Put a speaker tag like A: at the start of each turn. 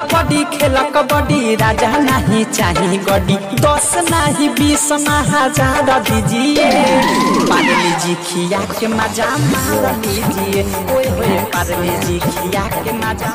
A: कबड्डी खेला कबड्डी, राजा नहीं चाहिए गड्डी। दस नहीं बीस ना हज़ार दीजिए। पार्ले जी खिया के मज़ा मार लीजिए ओए होए जी खिया के मज़ा